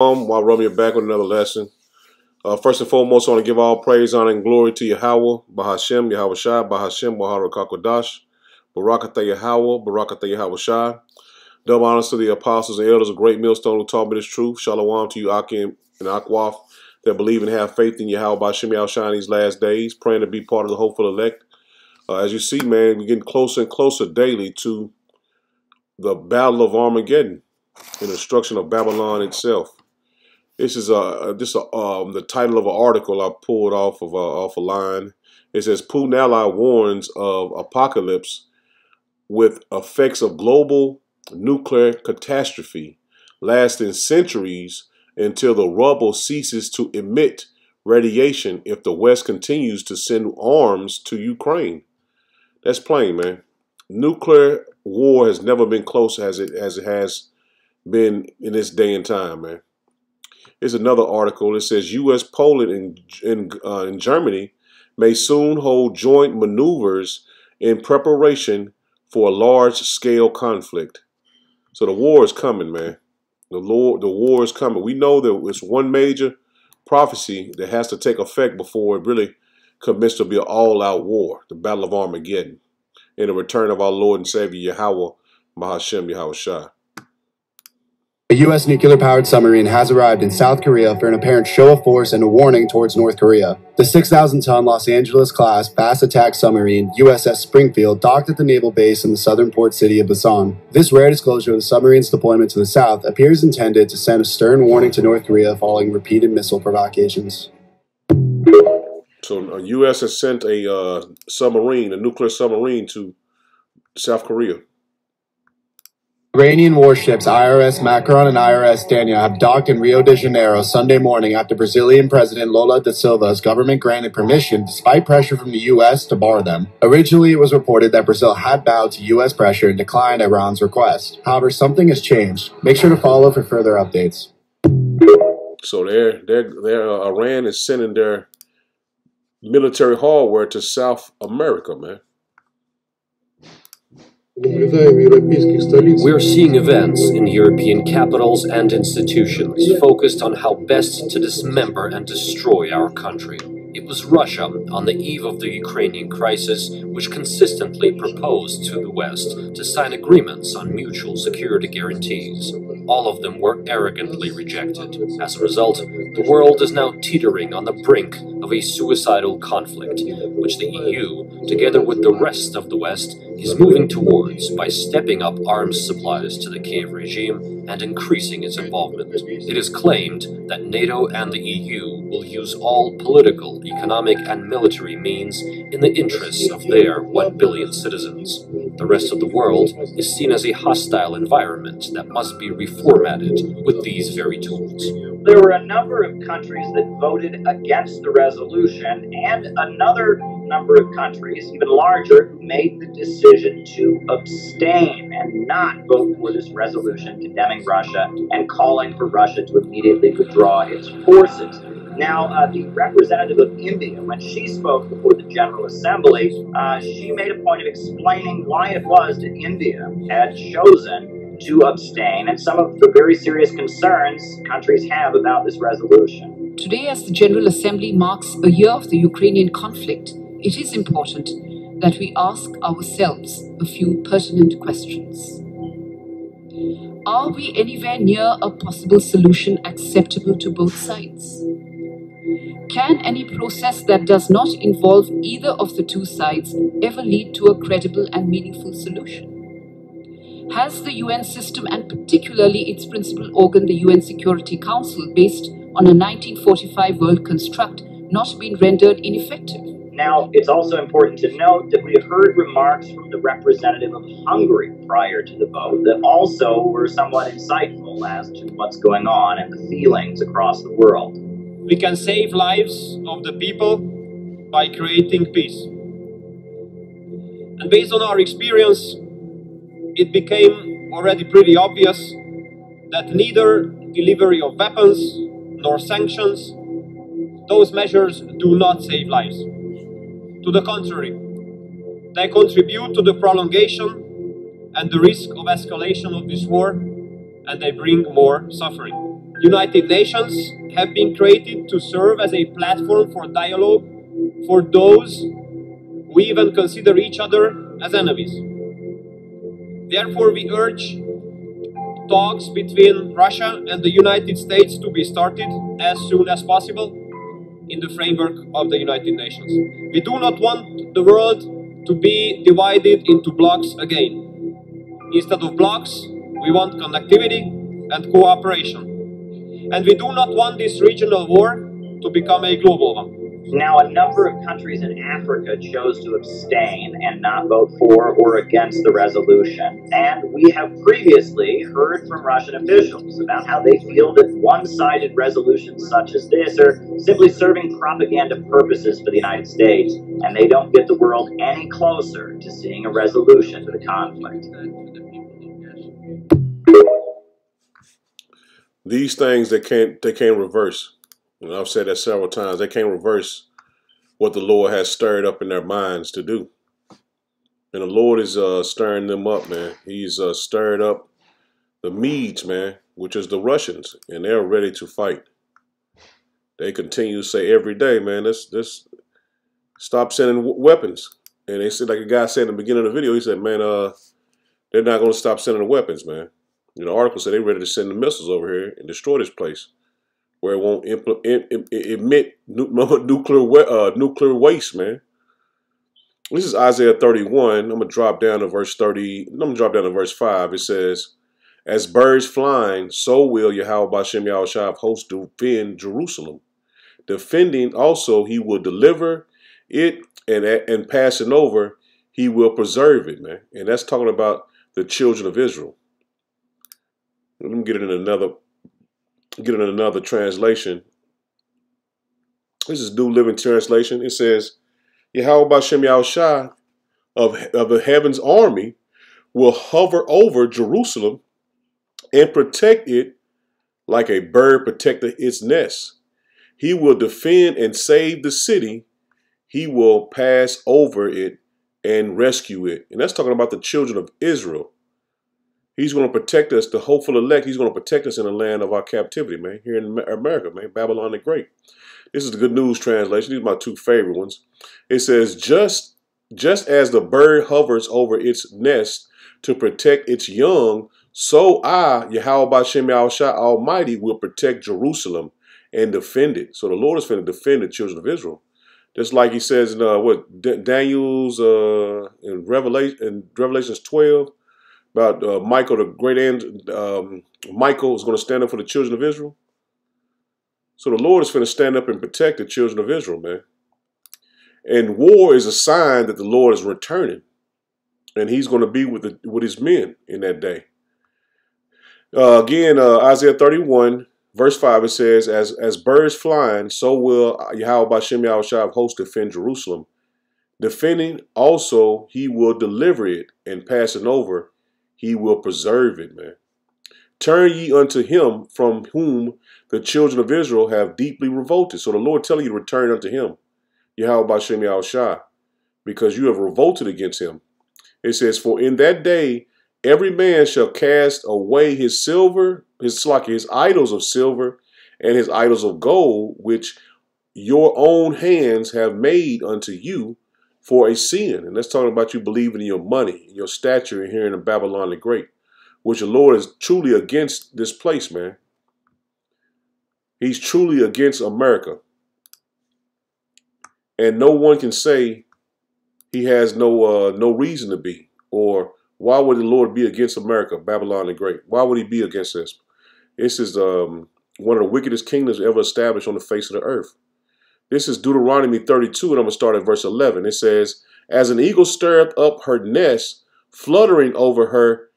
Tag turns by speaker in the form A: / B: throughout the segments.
A: Um, while Romeo back with another lesson. Uh, first and foremost, I want to give all praise, honor, and glory to Yahweh, Bahashem, Yahweh Shai, Bahashem, Bahara Kakodash, Barakatha Yahweh, Barakatha Yahweh Shai. Double honors to the apostles and elders of Great Millstone who taught me this truth. Shalom to you, Akim and Akwaf, that believe and have faith in Yahweh Bahashem Yahweh Shai in these last days, praying to be part of the hopeful elect. Uh, as you see, man, we're getting closer and closer daily to the Battle of Armageddon and the destruction of Babylon itself. This is a this a, um, the title of an article I pulled off of uh, off a line. It says Putin ally warns of apocalypse with effects of global nuclear catastrophe lasting centuries until the rubble ceases to emit radiation if the West continues to send arms to Ukraine. That's plain, man. Nuclear war has never been closer as it as it has been in this day and time, man. Here's another article. It says U.S., Poland, and, and, uh, and Germany may soon hold joint maneuvers in preparation for a large-scale conflict. So the war is coming, man. The Lord, the war is coming. We know that it's one major prophecy that has to take effect before it really commits to be an all-out war, the Battle of Armageddon, and the return of our Lord and Savior Yahweh, Mahashem Yahweh Shai.
B: A U.S. nuclear powered submarine has arrived in South Korea for an apparent show of force and a warning towards North Korea. The 6,000 ton Los Angeles class fast attack submarine USS Springfield docked at the naval base in the southern port city of Busan. This rare disclosure of the submarine's deployment to the south appears intended to send a stern warning to North Korea following repeated missile provocations.
A: So, the U.S. has sent a uh, submarine, a nuclear submarine, to South Korea.
B: Iranian warships IRS Makran and IRS Daniel have docked in Rio de Janeiro Sunday morning after Brazilian President Lula da Silva's government granted permission despite pressure from the U.S. to bar them. Originally, it was reported that Brazil had bowed to U.S. pressure and declined Iran's request. However, something has changed. Make sure to follow for further updates.
A: So, they're, they're, they're, uh, Iran is sending their military hardware to South America, man.
C: We're seeing events in European capitals and institutions focused on how best to dismember and destroy our country. It was Russia, on the eve of the Ukrainian crisis, which consistently proposed to the West to sign agreements on mutual security guarantees. All of them were arrogantly rejected. As a result, the world is now teetering on the brink of a suicidal conflict, which the EU, together with the rest of the West, is moving towards by stepping up arms supplies to the Kiev regime and increasing its involvement. It is claimed that NATO and the EU will use all political, economic, and military means in the interests of their 1 billion citizens. The rest of the world is seen as a hostile environment that must be reformatted with these very tools.
D: There were a number of countries that voted against the resolution, and another number of countries, even larger, who made the decision to abstain and not vote for this resolution condemning Russia and calling for Russia to immediately withdraw its forces. Now, uh, the representative of India, when she spoke before the General Assembly, uh, she made a point of explaining why it was that India had chosen to abstain and some of the very serious concerns countries have about this resolution.
E: Today, as the General Assembly marks a year of the Ukrainian conflict, it is important that we ask ourselves a few pertinent questions. Are we anywhere near a possible solution acceptable to both sides? Can any process that does not involve either of the two sides ever lead to a credible and meaningful solution? Has the UN system, and particularly its principal organ, the UN Security Council, based on a 1945 world construct, not been rendered ineffective?
D: Now, it's also important to note that we have heard remarks from the representative of Hungary prior to the vote that also were somewhat insightful as to what's going on and the feelings across the world.
F: We can save lives of the people by creating peace. And based on our experience, it became already pretty obvious that neither delivery of weapons nor sanctions, those measures do not save lives. To the contrary, they contribute to the prolongation and the risk of escalation of this war, and they bring more suffering. United Nations have been created to serve as a platform for dialogue for those who even consider each other as enemies. Therefore, we urge talks between Russia and the United States to be started as soon as possible in the framework of the United Nations. We do not want the world to be divided into blocks again. Instead of blocks, we want connectivity and cooperation. And we do not want this regional war to become a global one.
D: Now, a number of countries in Africa chose to abstain and not vote for or against the resolution. And we have previously heard from Russian officials about how they feel that one sided resolutions such as this are simply serving propaganda purposes for the United States, and they don't get the world any closer to seeing a resolution to the conflict.
A: These things they can't they can't reverse. And I've said that several times. They can't reverse what the Lord has stirred up in their minds to do. And the Lord is uh, stirring them up, man. He's uh, stirred up the Medes, man, which is the Russians, and they're ready to fight. They continue to say every day, man, let's, let's stop sending weapons. And they said, like a guy said in the beginning of the video, he said, man, uh, they're not going to stop sending the weapons, man. You know, the article said they're ready to send the missiles over here and destroy this place where it won't emit nuclear uh, nuclear waste, man. This is Isaiah 31. I'm gonna drop down to verse 30. I'm gonna drop down to verse 5. It says, As birds flying, so will Yahweh Bashem Yahushua of hosts defend Jerusalem. Defending also, he will deliver it and, and passing over, he will preserve it, man. And that's talking about the children of Israel. Let me get it in another get it in another translation. This is New Living Translation. It says, Yahweh Bashem Yahushua of, of the heaven's army will hover over Jerusalem and protect it like a bird protected its nest. He will defend and save the city. He will pass over it and rescue it. And that's talking about the children of Israel. He's going to protect us, the hopeful elect. He's going to protect us in the land of our captivity, man, here in America, man, Babylon the Great. This is the Good News translation. These are my two favorite ones. It says, just, just as the bird hovers over its nest to protect its young, so I, Yahweh Bashem Yahushua Almighty, will protect Jerusalem and defend it. So the Lord is going to defend the children of Israel. Just like he says in uh, what Daniel's uh, in Revelation in Revelations 12, about uh, Michael, the great angel, um, Michael is going to stand up for the children of Israel. So the Lord is going to stand up and protect the children of Israel, man. And war is a sign that the Lord is returning, and He's going to be with the, with His men in that day. Uh, again, uh, Isaiah 31, verse 5, it says, As as birds flying, so will Yahweh Bashem Yahushua of hosts defend Jerusalem. Defending also, he will deliver it, and passing over, he will preserve it, man. Turn ye unto him from whom the children of Israel have deeply revolted. So the Lord telling you to return unto him, Yahweh Bashem Yahushua, because you have revolted against him. It says, For in that day every man shall cast away his silver, his like his idols of silver and his idols of gold, which your own hands have made unto you, for a sin. And that's talking about you believing in your money, your stature, and hearing of Babylon the Great, which the Lord is truly against this place, man. He's truly against America. And no one can say he has no uh, no reason to be. Or why would the Lord be against America, Babylon the Great? Why would he be against this? This is um, one of the wickedest kingdoms ever established on the face of the earth. This is Deuteronomy 32, and I'm going to start at verse 11. It says, As an eagle stirreth up her nest, fluttering over her,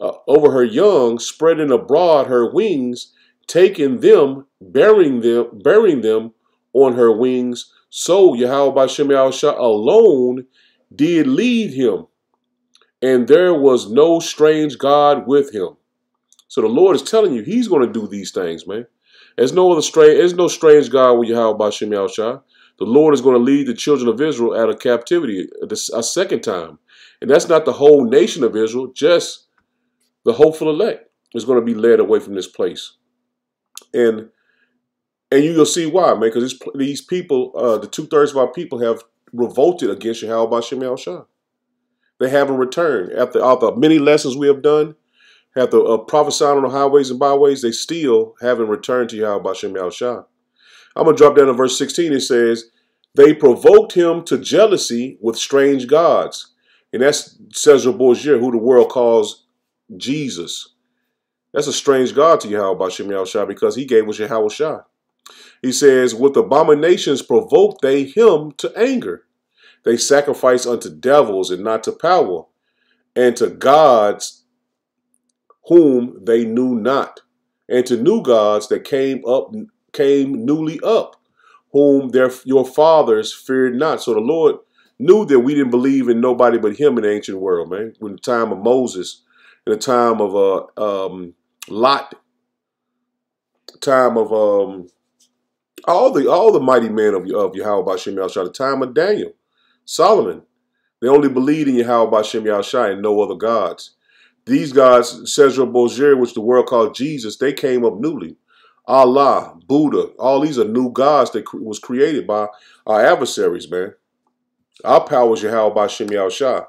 A: uh, over her young, spreading abroad her wings, taking them, bearing them, bearing them on her wings, so Yahweh Bashem Yahushua alone did lead him, and there was no strange God with him. So the Lord is telling you He's going to do these things, man. There's no other strange. There's no strange God with Yahweh Bashem Yahushua. The Lord is going to lead the children of Israel out of captivity a second time, and that's not the whole nation of Israel. Just the hopeful elect is going to be led away from this place. And and you'll see why, man, because these people, uh, the two thirds of our people have revolted against Yahweh Bashem Shah. They haven't returned. After all the many lessons we have done, after uh, prophesying on the highways and byways, they still haven't returned to Yahweh Bashem Shah. I'm going to drop down to verse 16. It says, They provoked him to jealousy with strange gods. And that's Cesar Borgia, who the world calls Jesus. That's a strange God to Yahweh Bashem Shah because he gave us Yahweh Shah. He says, With abominations provoked they him to anger. They sacrifice unto devils and not to power, and to gods whom they knew not, and to new gods that came up came newly up, whom their your fathers feared not. So the Lord knew that we didn't believe in nobody but Him in the ancient world, man. When the time of Moses, in the time of uh, um, Lot, time of um, all the all the mighty men of, of Yahweh Bashem Yahshua, the time of Daniel, Solomon, they only believed in Yahweh Bashem Yahshua and no other gods. These guys, Cesar Borgia, which the world called Jesus, they came up newly. Allah, Buddha, all these are new gods that was created by our adversaries, man. Our power is Yahweh Bashem Yahshua.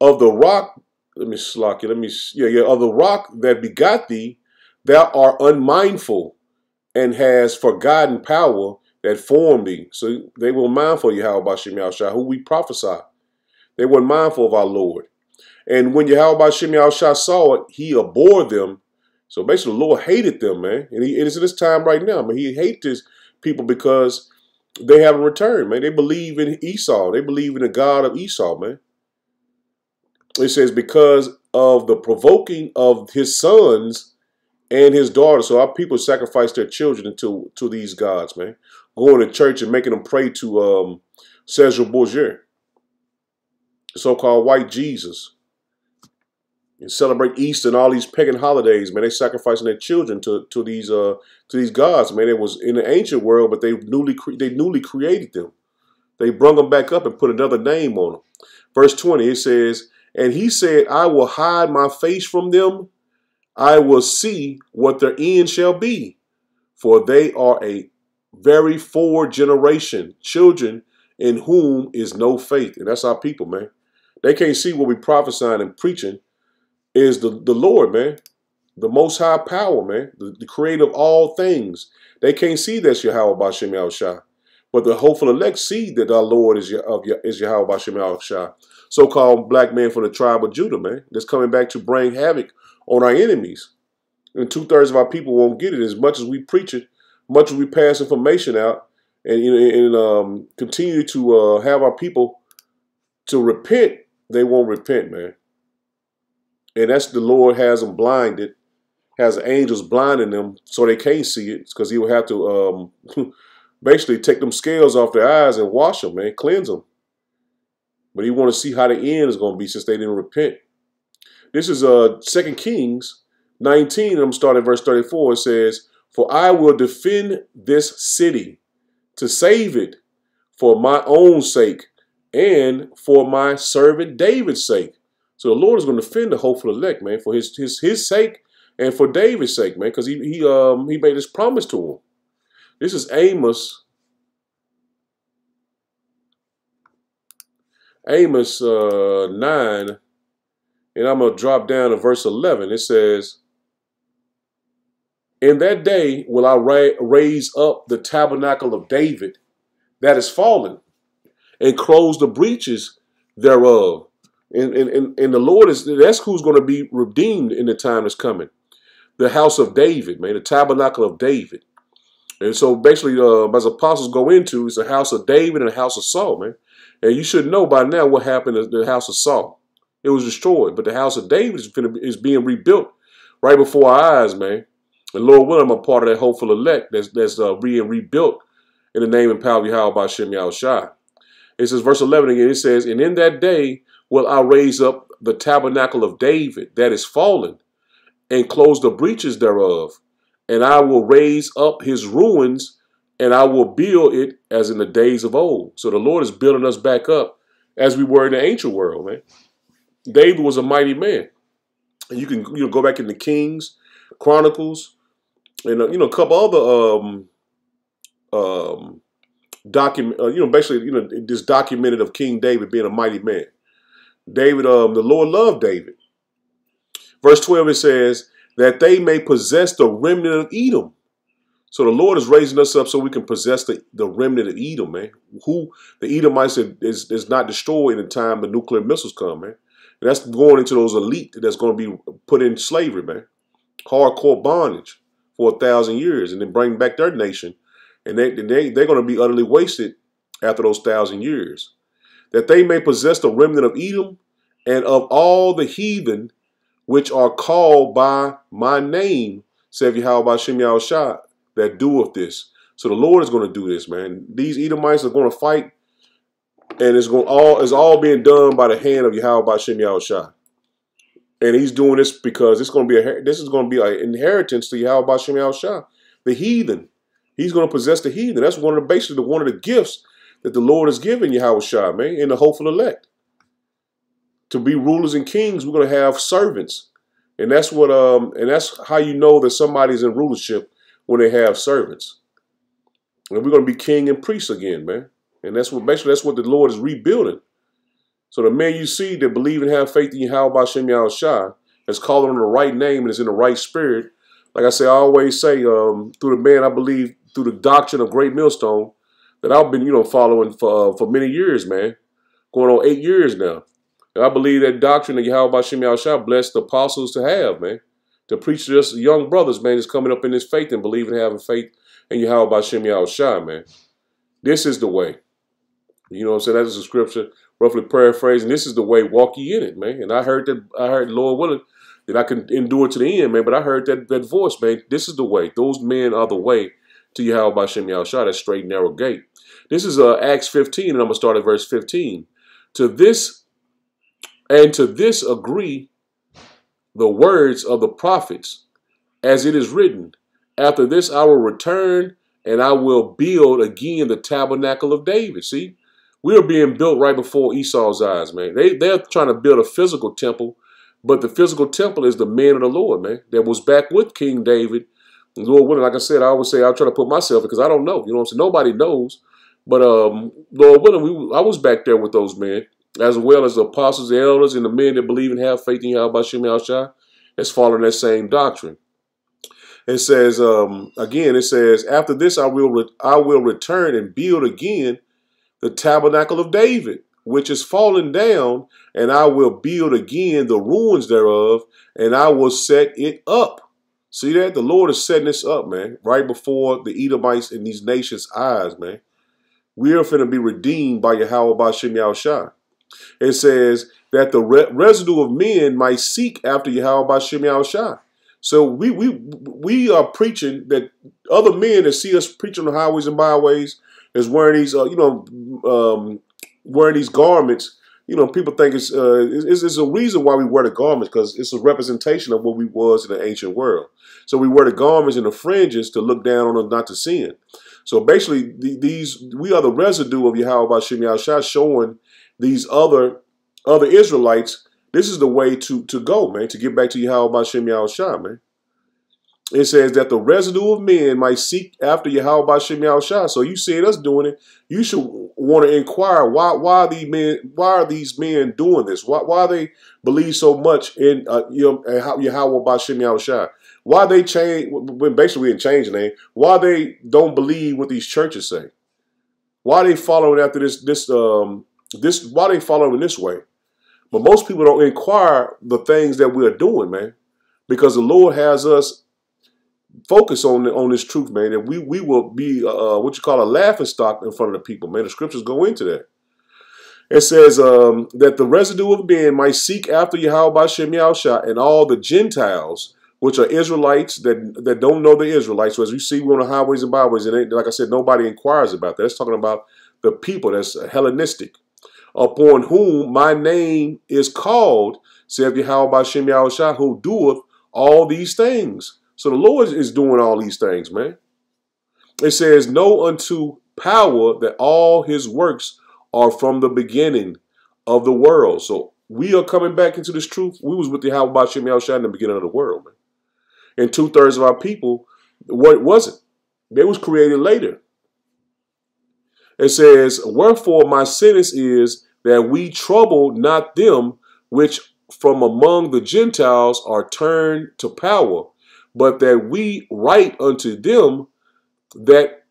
A: Of the rock, let me slock it, let me, yeah, yeah, of the rock that begot thee, thou art unmindful and has forgotten power that formed thee. So they were mindful of Yahweh Bashem Yahushua, who we prophesy. They were mindful of our Lord. And when you Yahweh Bashem Yahushua saw it, he abhorred them. So basically, the Lord hated them, man. And he, it is at this time right now. I mean, he hates his people because they haven't returned, man. They believe in Esau. They believe in the God of Esau, man. It says, because of the provoking of his sons, and his daughters. So our people sacrifice their children to to these gods, man. Going to church and making them pray to um, Cesar the so-called white Jesus. And celebrate Easter and all these pagan holidays, man. They sacrificing their children to to these uh to these gods, man. It was in the ancient world, but they newly they newly created them. They brung them back up and put another name on them. Verse 20, it says, And he said, I will hide my face from them I will see what their end shall be, for they are a very forward generation, children in whom is no faith. And that's our people, man. They can't see what we prophesying and preaching is the, the Lord, man. The most high power, man. The, the creator of all things. They can't see that's Yahweh Bashem Yahushua. But the hopeful elect see that our Lord is, of, is Yahweh Bashem Yahushua. So-called black man from the tribe of Judah, man. That's coming back to bring havoc on our enemies. And two thirds of our people won't get it as much as we preach it, much as we pass information out, and and um, continue to uh, have our people to repent. They won't repent, man. And that's the Lord has them blinded, has angels blinding them so they can't see it, because He will have to um, basically take them scales off their eyes and wash them, man, cleanse them. But He want to see how the end is going to be since they didn't repent. This is uh Second Kings 19. I'm starting verse 34. It says, For I will defend this city to save it for my own sake and for my servant David's sake. So the Lord is going to defend the hopeful elect, man, for his his his sake and for David's sake, man, because he he um he made this promise to him. This is Amos. Amos uh, 9 and I'm going to drop down to verse 11. It says, In that day will I ra raise up the tabernacle of David that is fallen and close the breaches thereof. And, and, and the Lord is, that's who's going to be redeemed in the time that's coming. The house of David, man, the tabernacle of David. And so basically, uh, as apostles go into, it's the house of David and the house of Saul, man. And you should know by now what happened to the house of Saul. It was destroyed. But the house of David is, is being rebuilt right before our eyes, man. And Lord willing, I'm a part of that hopeful elect that's, that's uh, being rebuilt in the name and power of Yahweh by Shem Yahushua. It says, verse 11 again, it says, And in that day will I raise up the tabernacle of David that is fallen, and close the breaches thereof. And I will raise up his ruins, and I will build it as in the days of old. So the Lord is building us back up as we were in the ancient world, man. David was a mighty man. And you can you know go back in the Kings, Chronicles, and uh, you know a couple other um, um, document, uh, you know, basically, you know, this documented of King David being a mighty man. David, um, the Lord loved David. Verse 12, it says, that they may possess the remnant of Edom. So the Lord is raising us up so we can possess the, the remnant of Edom, man. Who the Edomites is, is not destroyed in the time the nuclear missiles come, man. And that's going into those elite that's going to be put in slavery, man. Hardcore bondage for a thousand years and then bring back their nation. And they, they, they're going to be utterly wasted after those thousand years. That they may possess the remnant of Edom and of all the heathen which are called by my name, saith Yahweh Shem Shah, that doeth this. So the Lord is going to do this, man. These Edomites are going to fight, and it's going all is all being done by the hand of Yahweh Shem Shah. And he's doing this because it's going to be a this is going to be an inheritance to Yahweh Shem Shah, the heathen. He's going to possess the heathen. That's one of the basically one of the gifts that the Lord has given Yahweh Shah, man, in the hopeful elect to be rulers and kings, we're going to have servants. And that's what um and that's how you know that somebody's in rulership when they have servants. And we're going to be king and priest again, man. And that's what basically that's what the Lord is rebuilding. So the man you see that believe and have faith in Yahweh Shem Shah is calling on the right name and is in the right spirit. Like I say, I always say, um, through the man I believe, through the doctrine of Great Millstone, that I've been, you know, following for uh, for many years, man. Going on eight years now. And I believe that doctrine that Yahweh Shem Shah blessed the apostles to have, man. To preach to us young brothers, man, is coming up in this faith and believing and having faith in Yahweh Shem Shah, man. This is the way. You know what I'm saying? That is a scripture, roughly paraphrasing. This is the way, walk ye in it, man. And I heard that, I heard Lord willing, that I can endure to the end, man. But I heard that that voice, man. This is the way. Those men are the way to Yahweh Shem Shah, that straight narrow gate. This is uh, Acts 15, and I'm going to start at verse 15. To this and to this agree the words of the prophets, as it is written, After this I will return and I will build again the tabernacle of David. See, we are being built right before Esau's eyes, man. They, they're trying to build a physical temple, but the physical temple is the man of the Lord, man, that was back with King David. Lord willing, like I said, I always say I'll try to put myself because I don't know. You know what I'm saying? Nobody knows. But um, Lord willing, we, I was back there with those men as well as the apostles, the elders, and the men that believe and have faith in Yahweh Shem Shah, that's following that same doctrine. It says, um, again, it says, after this I will I will return and build again the tabernacle of David, which is fallen down, and I will build again the ruins thereof, and I will set it up. See that? The Lord is setting this up, man, right before the Edomites and these nations' eyes, man. We are going to be redeemed by Yahweh by Shem Shah. It says that the re residue of men might seek after Yahweh by Shem Shah. So we we we are preaching that other men that see us preaching on highways and byways is wearing these uh, you know um, wearing these garments. You know, people think it's, uh, it's, it's a reason why we wear the garments because it's a representation of what we was in the ancient world. So we wear the garments and the fringes to look down on us not to sin. So basically, the, these we are the residue of Yahweh by Shem Shah showing these other other Israelites, this is the way to, to go, man, to get back to Yahweh Shem Shah, man. It says that the residue of men might seek after Yahweh Shem Shah. So you see us doing it, you should want to inquire why why are these men why are these men doing this? Why why they believe so much in uh, you know, Yahweh Shem Shah? Why they change when basically we didn't change the name? Why they don't believe what these churches say? Why they following after this this um this why they following this way. But most people don't inquire the things that we're doing, man, because the Lord has us focus on on this truth, man, and we we will be uh, uh, what you call a laughing stock in front of the people, man. The scriptures go into that. It says um, that the residue of men might seek after Yahweh by Shem Shah and all the Gentiles, which are Israelites that that don't know the Israelites. So as you see, we're on the highways and byways, and like I said, nobody inquires about that. It's talking about the people that's Hellenistic upon whom my name is called, saith Yahweh Shem Shah, who doeth all these things. So the Lord is doing all these things, man. It says, Know unto power that all his works are from the beginning of the world. So we are coming back into this truth. We was with the Yahweh Shem Shah in the beginning of the world, man. And two thirds of our people What it wasn't. They was created later. It says, Wherefore my sentence is that we trouble not them which from among the Gentiles are turned to power, but that we write unto them that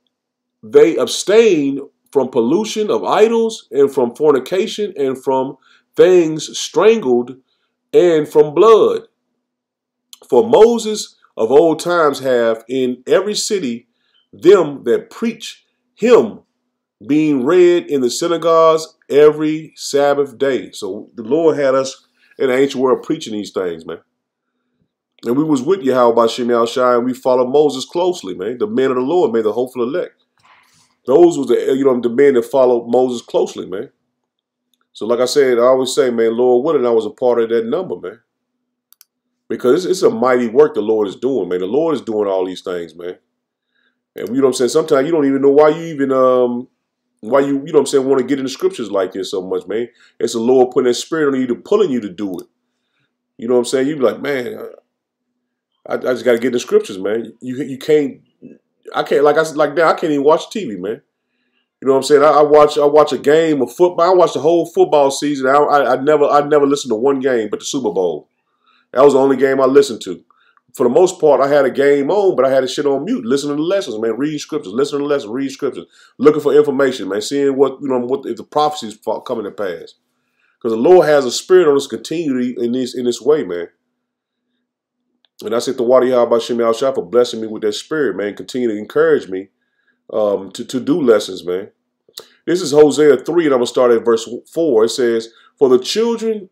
A: they abstain from pollution of idols and from fornication and from things strangled and from blood. For Moses of old times have in every city them that preach him being read in the synagogues every Sabbath day. So the Lord had us in the ancient world preaching these things, man. And we was with Yahweh by Shem Shai, and we followed Moses closely, man. The men of the Lord, man, the hopeful elect. Those was the you know the men that followed Moses closely, man. So like I said, I always say, man, Lord willing, I was a part of that number, man. Because it's, it's a mighty work the Lord is doing, man. The Lord is doing all these things, man. And you know what I'm saying? Sometimes you don't even know why you even um why you you know what I'm saying want to get in the scriptures like this so much, man. It's the Lord putting that spirit on you to pulling you to do it. You know what I'm saying? You'd be like, man, I, I just got to get in the scriptures, man. You you can't. I can't like I said like that. I can't even watch TV, man. You know what I'm saying? I, I, watch I watch a game of football. I watch the whole football season. I, I, I never I never listen to one game but the Super Bowl. That was the only game I listened to. For the most part, I had a game on, but I had a shit on mute, listening to lessons, man, reading scriptures, listening to lessons, reading scriptures, looking for information, man, seeing what you know what if the prophecies coming to pass. Because the Lord has a spirit on us continually in this in this way, man. And I said to Wadi Shemi Al for blessing me with that spirit, man. Continue to encourage me um, to, to do lessons, man. This is Hosea 3, and I'm going to start at verse 4. It says, For the children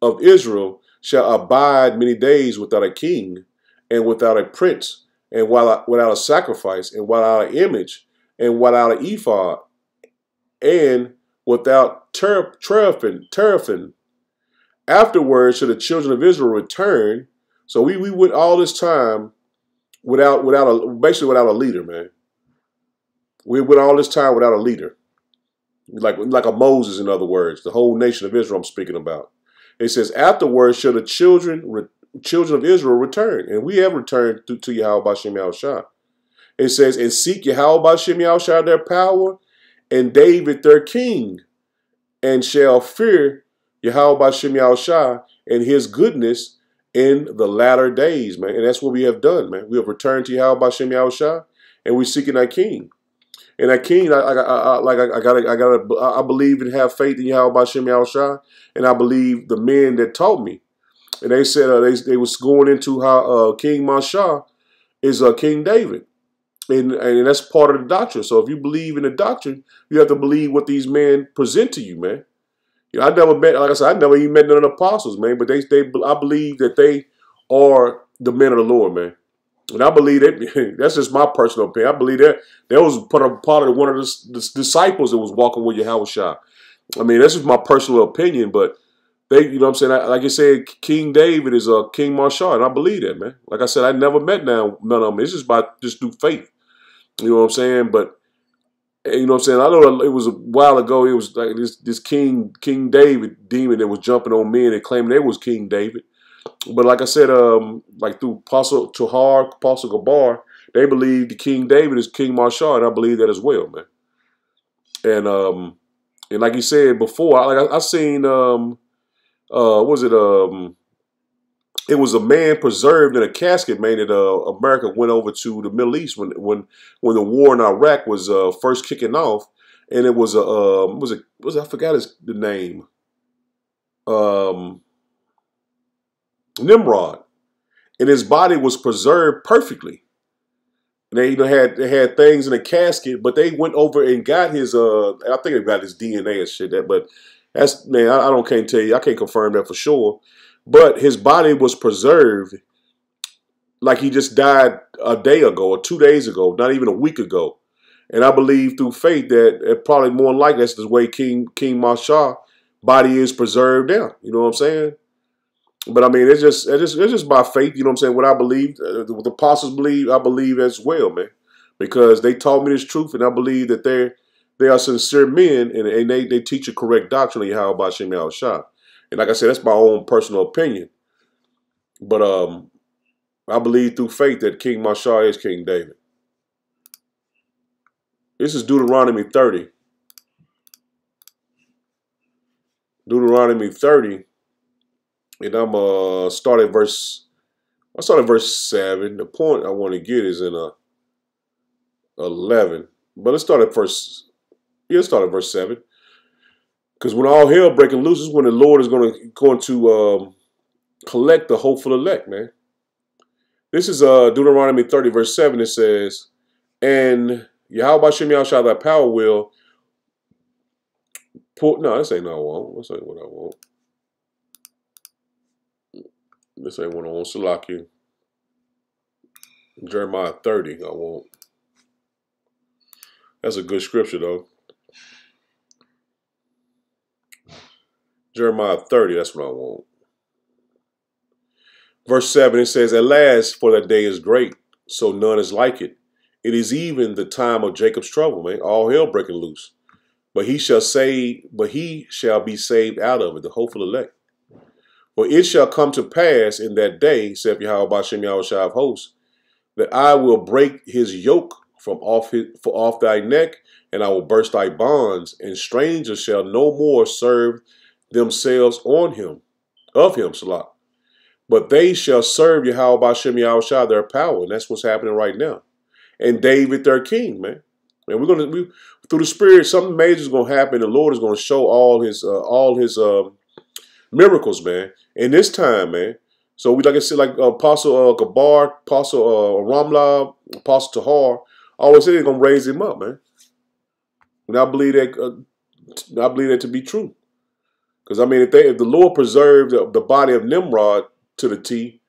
A: of Israel shall abide many days without a king, and without a prince, and without a sacrifice, and without an image, and without an ephod, and without teraphim. teraphim. Afterwards shall the children of Israel return. So we, we went all this time without without a basically without a leader, man. We went all this time without a leader. Like, like a Moses, in other words, the whole nation of Israel I'm speaking about. It says, afterwards shall the children children of Israel return. And we have returned to, to Yahweh Bashem. It says, and seek Yahweh Bashem their power, and David their king, and shall fear Yahweh Bashem and his goodness in the latter days, man. And that's what we have done, man. We have returned to Yahweh Bashem and we're seeking our king. And that king, I, I, I like I, gotta, I gotta, I believe and have faith in Yahweh Bashem Shah, and I believe the men that taught me. And they said uh, they they was going into how uh, King Mashah is uh, King David, and and that's part of the doctrine. So if you believe in the doctrine, you have to believe what these men present to you, man. You know, I never met, like I said, I never even met none of the apostles, man. But they, they, I believe that they are the men of the Lord, man. And I believe that that's just my personal opinion. I believe that that was part of part of one of the, the disciples that was walking with Yahweh Shah. I mean, that's just my personal opinion, but they, you know what I'm saying? Like I said, King David is a King Marshall, and I believe that, man. Like I said, I never met now none of them. It's just by just through faith. You know what I'm saying? But eh, you know what I'm saying? I know it was a while ago. It was like this this King King David demon that was jumping on men and claiming they was King David. But like I said, um, like through Apostle Tahar, Apostle Gabar, they believe the King David is King Marshall, and I believe that as well, man. And um, and like you said before, like I, I seen um, uh, was it um, it was a man preserved in a casket, man. That uh, America went over to the Middle East when when when the war in Iraq was uh, first kicking off, and it was a um, was it was I forgot his the name. Um, Nimrod, and his body was preserved perfectly. And they you know had they had things in a casket, but they went over and got his uh I think they got his DNA and shit that but that's man, I, I don't can't tell you, I can't confirm that for sure. But his body was preserved like he just died a day ago or two days ago, not even a week ago. And I believe through faith that it probably more likely that's the way King King Mashah body is preserved now. You know what I'm saying? But I mean, it's just it's just it's just by faith. You know what I'm saying? What I believe, uh, what the apostles believe, I believe as well, man. Because they taught me this truth, and I believe that they're they are sincere men, and, and they they teach a correct doctrine how about Shem Shah. And like I said, that's my own personal opinion. But um, I believe through faith that King Mashar is King David. This is Deuteronomy 30. Deuteronomy 30. And I'm uh start at verse I start at verse 7. The point I want to get is in uh 11. But let's start at verse yeah, let's start at verse 7. Because when all hell breaking loose is when the Lord is going to going to um, collect the hopeful elect, man. This is uh, Deuteronomy 30, verse 7. It says, And Yahweh Shem Yahshua, thy power will put. No, this ain't no I want. This ain't what I want. This ain't what I want. Salaki. Jeremiah 30, I want. That's a good scripture, though. Jeremiah 30, that's what I want. Verse 7, it says, At last, for that day is great, so none is like it. It is even the time of Jacob's trouble, man. All hell breaking loose. But he shall say, but he shall be saved out of it, the hopeful elect. For it shall come to pass in that day, saith Yahweh Bashem Yahweh of hosts, that I will break his yoke from off his, for off thy neck, and I will burst thy bonds, and strangers shall no more serve themselves on him, of him, Salah. But they shall serve Yahweh Bashem Yahweh their power. And that's what's happening right now. And David, their king, man. And we're gonna we, through the Spirit, something major is gonna happen. The Lord is gonna show all His uh, all His uh, miracles, man. In this time, man. So we like I said, like uh, Apostle uh, Gabar, Apostle uh, Ramla, Apostle Tahar, always say they're gonna raise him up, man. And I believe that uh, I believe that to be true. Because I mean, if they if the Lord preserved the, the body of Nimrod to the T,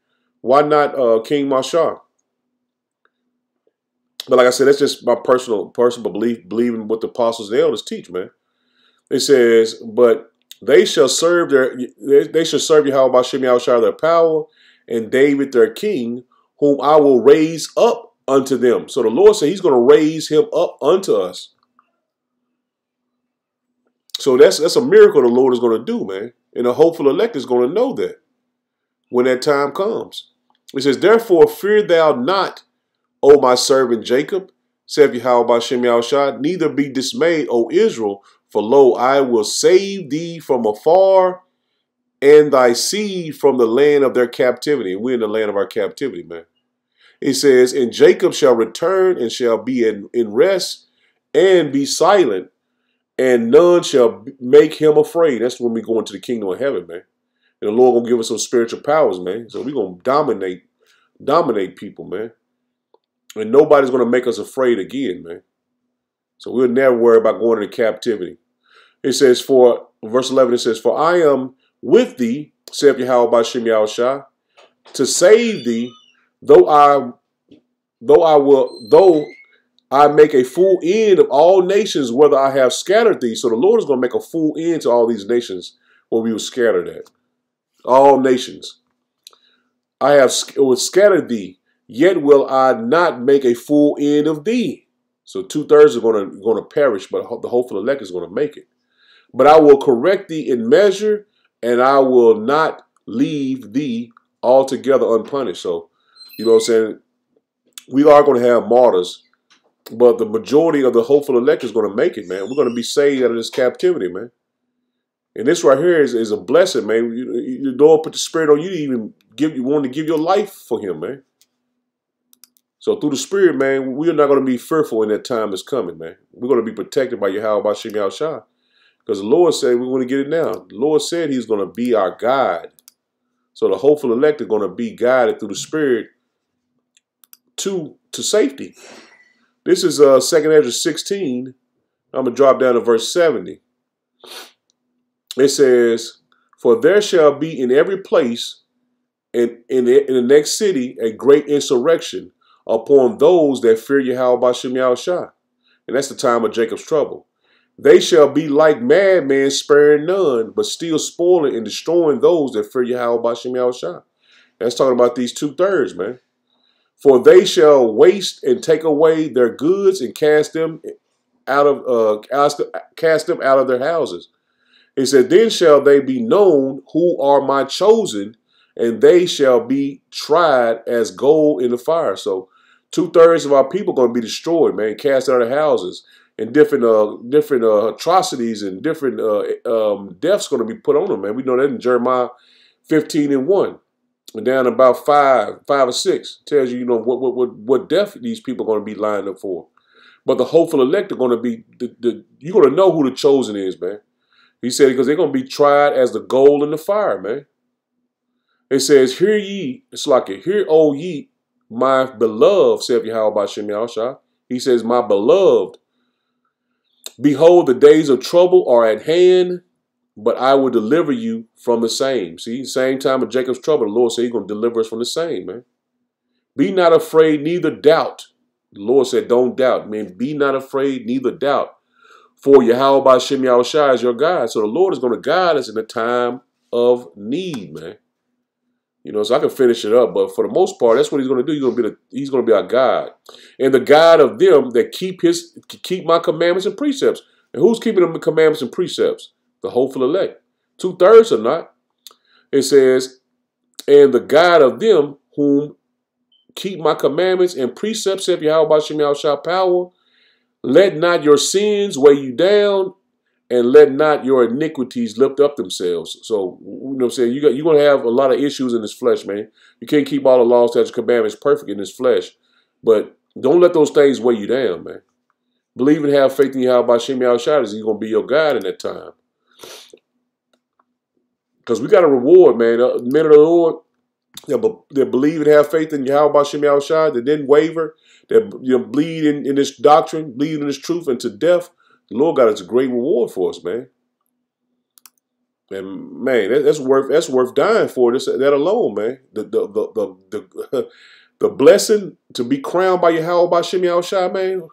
A: why not uh, King Mashar? But like I said, that's just my personal personal belief, believing what the apostles and elders teach, man. It says, but they shall serve their they, they shall serve Yahweh Bashem Yahushua their power, and David their king, whom I will raise up unto them. So the Lord said He's going to raise him up unto us. So that's that's a miracle the Lord is going to do, man. And a hopeful elect is going to know that when that time comes. It says, Therefore fear thou not, O my servant Jacob, saith Yahweh Bashem Yahushua, neither be dismayed, O Israel, for lo, I will save thee from afar and thy seed from the land of their captivity. We're in the land of our captivity, man. He says, And Jacob shall return and shall be in, in rest and be silent, and none shall make him afraid. That's when we go into the kingdom of heaven, man. And the Lord gonna give us some spiritual powers, man. So we're gonna dominate, dominate people, man. And nobody's gonna make us afraid again, man. So we'll never worry about going into captivity. It says, for verse 11, it says, For I am with thee, saith Yahweh by Shem Shah, to save thee, though I though I will, though I make a full end of all nations, whether I have scattered thee. So the Lord is going to make a full end to all these nations where we were scattered at. All nations. I have scattered thee, yet will I not make a full end of thee. So two thirds are going to going to perish, but the hopeful elect is going to make it. But I will correct thee in measure, and I will not leave thee altogether unpunished. So, you know what I'm saying? We are going to have martyrs but the majority of the hopeful elect is going to make it, man. We're going to be saved out of this captivity, man. And this right here is, is a blessing, man. You, the Lord put the Spirit on you to even give you want to give your life for Him, man. So through the Spirit, man, we are not going to be fearful in that time that's coming, man. We're going to be protected by Yahweh by Shem Shah. Because the Lord said we want to get it now. The Lord said He's going to be our guide. So the hopeful elect are going to be guided through the Spirit to to safety. This is uh, 2nd Ezra 16. I'm going to drop down to verse 70. It says, For there shall be in every place in, in, the, in the next city a great insurrection upon those that fear Yahweh Bashem Yahushua. And that's the time of Jacob's trouble. They shall be like madmen, sparing none, but still spoiling and destroying those that fear Yahweh Bashem Yahushua. That's talking about these two thirds, man. For they shall waste and take away their goods and cast them out of uh, cast, them out of their houses. He said, Then shall they be known who are my chosen, and they shall be tried as gold in the fire. So two thirds of our people are going to be destroyed, man, cast out of houses, and different uh different uh, atrocities and different uh, um, deaths going to be put on them, man. We know that in Jeremiah 15 and 1. And down about five, five or six tells you, you know, what what what, what death these people are going to be lined up for. But the hopeful elect are going to be the, the you're going to know who the chosen is, man. He said because they're going to be tried as the gold in the fire, man. It says, "Hear ye," it's like a "Hear, O ye, my beloved," saith Yahweh by Shem Yahushua. He says, "My beloved, behold, the days of trouble are at hand." but I will deliver you from the same. See, same time of Jacob's trouble, the Lord said he's going to deliver us from the same, man. Be not afraid, neither doubt. The Lord said, don't doubt, man. Be not afraid, neither doubt. For Yahweh by Shem Yahushua is your God. So the Lord is going to guide us in the time of need, man. You know, so I can finish it up, but for the most part, that's what he's going to do. He's going to be the, he's going to be our God, and the God of them that keep his keep my commandments and precepts. And who's keeping the commandments and precepts? the hopeful elect. Two thirds are not. It says, and the God of them whom keep my commandments and precepts, saith Yahweh Shem shall power. Let not your sins weigh you down, and let not your iniquities lift up themselves. So, you know I'm saying? You got, you're going to have a lot of issues in this flesh, man. You can't keep all the laws, statutes, commandments perfect in this flesh. But don't let those things weigh you down, man. Believe and have faith in Yahweh Shem Yahweh He's going to be your God in that time. Because we got a reward, man. Uh, men of the Lord that, that believe and have faith in Yahweh Bashem Yahushua, that didn't waver, that you know, bleed in, in this doctrine, bleed in this truth into death. The Lord got us a great reward for us, man. And man, that, that's worth that's worth dying for. This that alone, man. The the the the the, the blessing to be crowned by Yahweh Bashem Yahushua, man.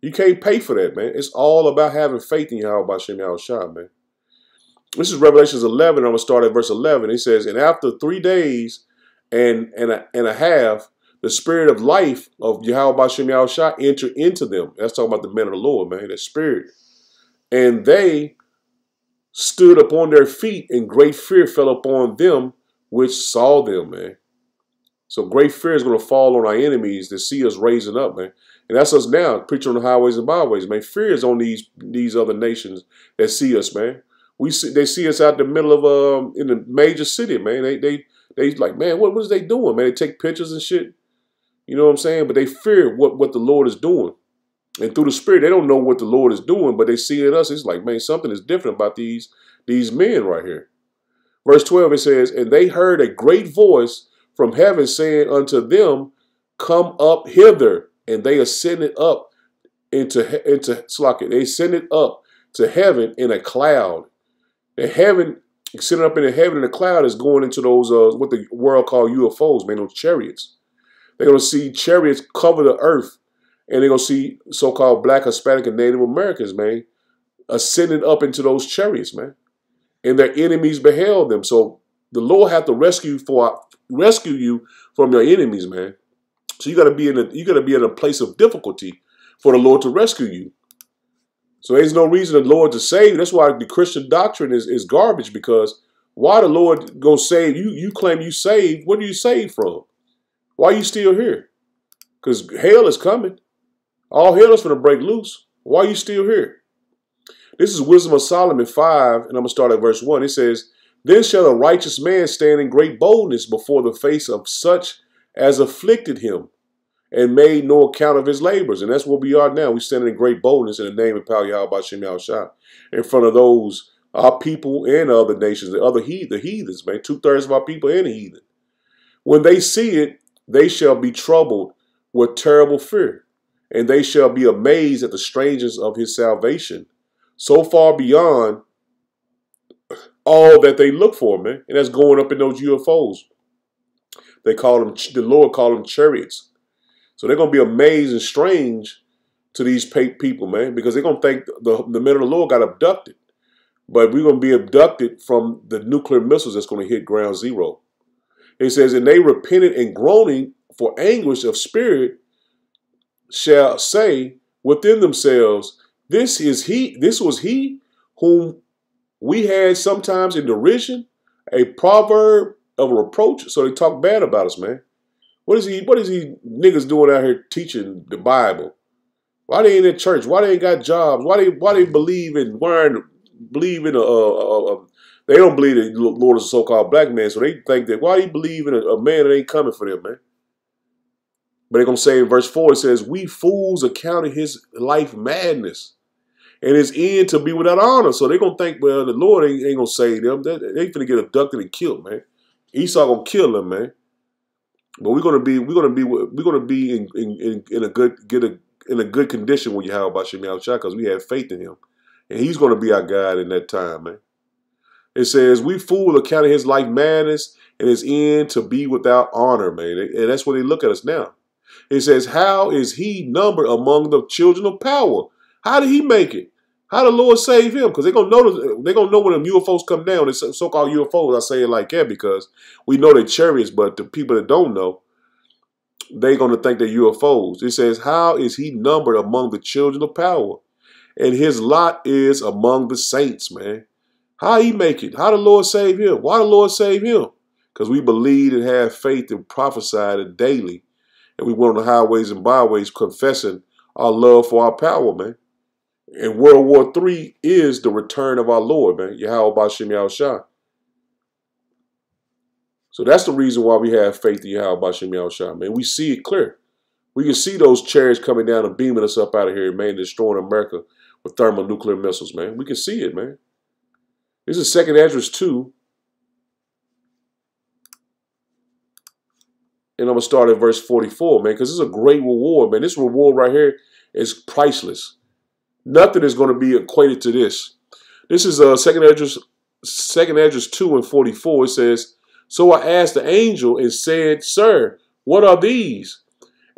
A: You can't pay for that, man. It's all about having faith in Yahweh Bashem Yahushua, man. This is Revelations 11. I'm to start at verse 11. He says, And after three days and, and, a, and a half, the spirit of life of Yahweh Bashem Yahushua entered into them. That's talking about the men of the Lord, man, that spirit. And they stood upon their feet, and great fear fell upon them which saw them, man. So great fear is going to fall on our enemies that see us raising up, man. And that's us now, preaching on the highways and byways, man. Fear is on these these other nations that see us, man. We see they see us out the middle of um in a major city, man. They they they like, man, what what is they doing, man? They take pictures and shit. You know what I'm saying? But they fear what what the Lord is doing. And through the Spirit, they don't know what the Lord is doing, but they see it us. It's like, man, something is different about these these men right here. Verse 12 it says, And they heard a great voice from heaven saying unto them, Come up hither. And they ascended up into into Slocket. They ascended up to heaven in a cloud the heaven, sitting up in the heaven in the cloud is going into those, uh, what the world call UFOs, man, those chariots. They're going to see chariots cover the earth. And they're going to see so-called black, Hispanic, and Native Americans, man, ascending up into those chariots, man. And their enemies beheld them. So the Lord had to rescue for rescue you from your enemies, man. So you got to be in a you got to be in a place of difficulty for the Lord to rescue you. So there's no reason the Lord to save. That's why the Christian doctrine is, is garbage because why the Lord go save you? You claim you saved. What are you saved from? Why are you still here? Because hell is coming. All hell is going to break loose. Why are you still here? This is Wisdom of Solomon 5, and I'm going to start at verse 1. It says, Then shall a righteous man stand in great boldness before the face of such as afflicted him, and made no account of his labors. And that's what we are now. We stand in great boldness in the name of Pal Yahweh Shem in front of those our people and other nations, the other he, the heathens, man, two thirds of our people and the heathen. When they see it, they shall be troubled with terrible fear, and they shall be amazed at the strangeness of his salvation, so far beyond all that they look for, man. And that's going up in those UFOs. They call them the Lord call them chariots. So they're going to be amazed and strange to these people, man, because they're going to think the, the men of the Lord got abducted. But we're going to be abducted from the nuclear missiles that's going to hit ground zero. It says, and they repented and groaning for anguish of spirit shall say within themselves, this is he, this was he whom we had sometimes in derision, a proverb of reproach, so they talk bad about us, man. What is he? What is he niggas doing out here teaching the Bible? Why they ain't in church? Why they ain't got jobs? Why they why they believe in wearing believe in a, a, a they don't believe that the Lord is a so-called black man, so they think that why do you believe in a, a man that ain't coming for them, man? But they're gonna say in verse four, it says, "We fools accounted his life madness, and his end to be without honor." So they're gonna think, well, the Lord ain't, ain't gonna save them. They, they gonna get abducted and killed, man. Esau gonna kill them, man. But we're gonna be we're gonna be we're gonna be in in, in a good get a in a good condition when you have about Shemiah because we have faith in him, and he's gonna be our God in that time, man. It says, "We fool accounting his life madness and his end to be without honor, man." And that's what they look at us now. It says, "How is he numbered among the children of power? How did he make it? How the Lord save him? Because they're gonna know they're gonna know when the UFOs come down. It's so-called UFOs. I say it like that because we know they're chariots, but the people that don't know, they're gonna think they're UFOs. It says, "How is he numbered among the children of power?" And his lot is among the saints, man. How he make it? How the Lord save him? Why the Lord save him? Because we believe and have faith and prophesied it daily. And we went on the highways and byways confessing our love for our power, man. And World War III is the return of our Lord, man. Yahweh Bashem Shah. So that's the reason why we have faith in Yahweh Bashem Shah, man. We see it clear. We can see those chariots coming down and beaming us up out of here, man, destroying America with thermonuclear missiles, man. We can see it, man. This is Second Esdras 2. And I'm going to start at verse 44, man, because this is a great reward, man. This reward right here is priceless. Nothing is going to be equated to this. This is uh, Second Esdras, Second Esdras 2 and 44. It says, So I asked the angel and said, Sir, what are these?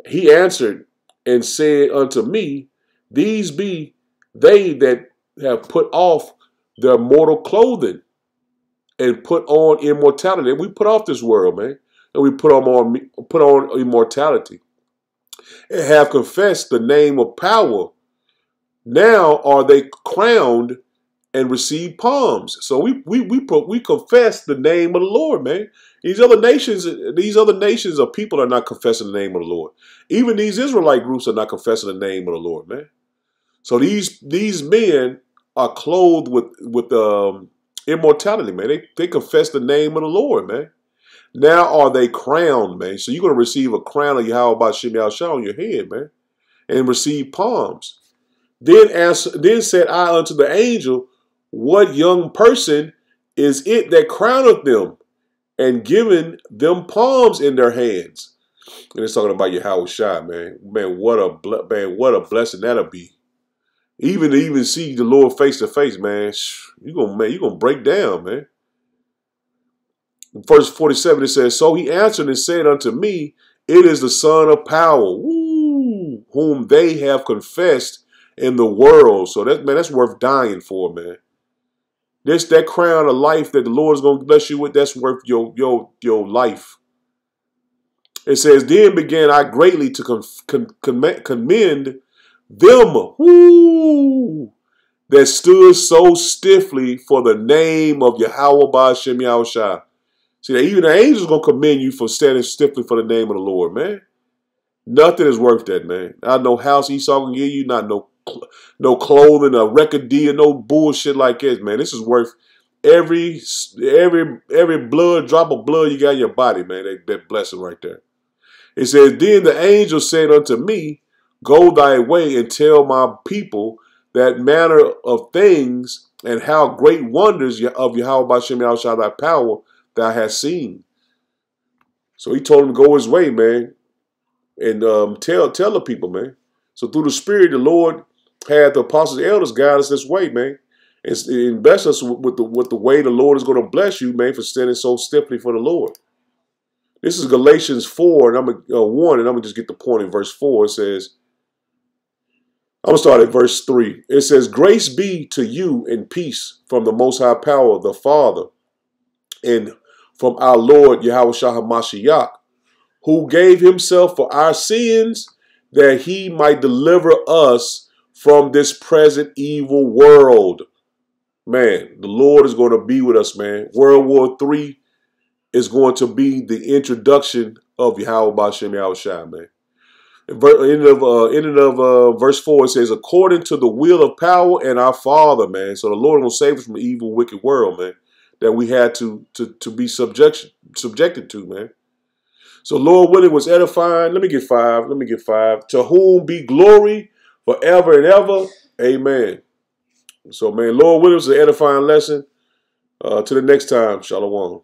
A: He answered and said unto me, These be they that have put off their mortal clothing and put on immortality. And We put off this world, man, and we put on put on immortality and have confessed the name of power. Now are they crowned and receive palms. So we we we we confess the name of the Lord, man. These other nations, these other nations of people are not confessing the name of the Lord. Even these Israelite groups are not confessing the name of the Lord, man. So these these men are clothed with with um, immortality, man. They they confess the name of the Lord, man. Now are they crowned, man? So you're gonna receive a crown of Yahweh about Shemiah Shah on your head, man, and receive palms. Then answer, then said I unto the angel, What young person is it that crowneth them, and giving them palms in their hands? And it's talking about Yahweh Shah, man. Man, what a man, what a blessing that'll be. Even to even see the Lord face to face, man, you gonna man, you gonna break down, man. In verse 47 it says, So he answered and said unto me, It is the Son of power, woo, whom they have confessed in the world. So that man, that's worth dying for, man. This that crown of life that the Lord is gonna bless you with, that's worth your your your life. It says, Then began I greatly to con- con- commend them whoo, that stood so stiffly for the name of Yahweh Bashem Yahushua. See, even the angels going to commend you for standing stiffly for the name of the Lord, man. Nothing is worth that, man. Not no house Esau can give you, not no no clothing, a record deal, no bullshit like this, man. This is worth every every every blood drop of blood you got in your body, man. That, that blessing right there. It says, Then the angel said unto me, Go thy way and tell my people that manner of things and how great wonders of Yahweh Bashem Yahushua thy power thou hast seen. So he told him to go his way, man, and um, tell tell the people, man. So through the Spirit, the Lord had the apostles, the elders guide us this way, man. And, and bless us with the with the way the Lord is going to bless you, man, for standing so stiffly for the Lord. This is Galatians 4, and I'm gonna, uh, 1, and I'm to just get the point in verse 4. It says, I'm going to start at verse 3. It says, Grace be to you and peace from the Most High Power, the Father, and from our Lord Yahweh Shah who gave himself for our sins that he might deliver us from this present evil world. Man, the Lord is going to be with us, man. World War III is going to be the introduction of Yahweh Bashem Yahushua, man. End of uh, ending of uh, verse four it says, "According to the will of power and our Father, man." So the Lord will save us from the evil, wicked world, man, that we had to to to be subjection subjected to, man. So Lord willing was edifying. Let me get five. Let me get five. To whom be glory forever and ever. Amen. So man, Lord willing was an edifying lesson. Uh, to the next time, Shalom.